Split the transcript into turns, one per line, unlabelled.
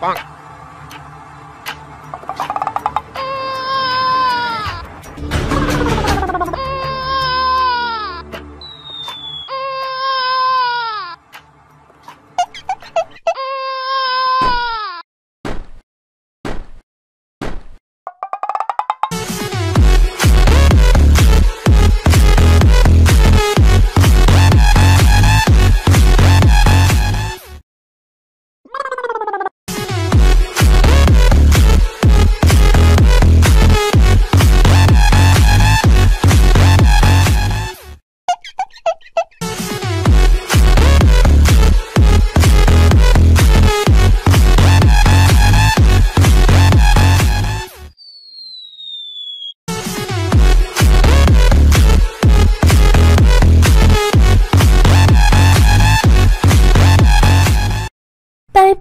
棒。ay